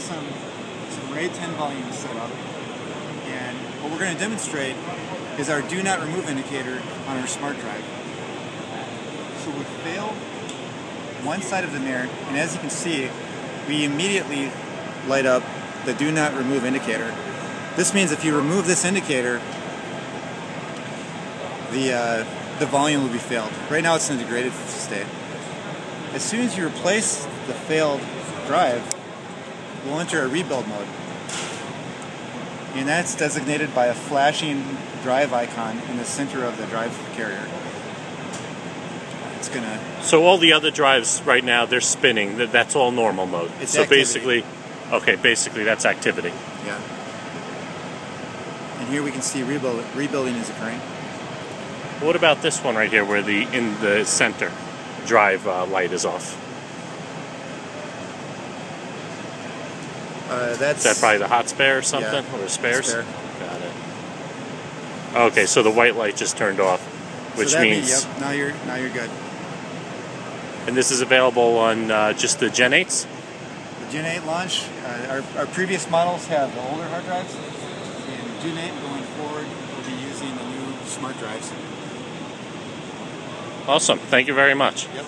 some, some RAID 10 volumes set up. And what we're going to demonstrate is our do not remove indicator on our smart drive. So we fail one side of the mirror, and as you can see, we immediately light up the do not remove indicator. This means if you remove this indicator, the, uh, the volume will be failed. Right now it's in a degraded state. As soon as you replace the failed drive, we'll enter a rebuild mode. And that's designated by a flashing drive icon in the center of the drive carrier. It's gonna. So all the other drives right now they're spinning. That's all normal mode. It's so activity. basically, okay, basically that's activity. Yeah. And here we can see rebuild, rebuilding is occurring. What about this one right here, where the in the center drive uh, light is off? Uh, that's Is that probably the hot spare or something, Yeah, or spares? spare. Got it. Okay, so the white light just turned off, so which that means, yep, now you're now you're good. and this is available on uh, just the Gen 8s. The Gen 8 launch, uh, our, our previous models have the older hard drives, and Gen 8 going forward will be using the new smart drives. Awesome. Thank you very much. Yep.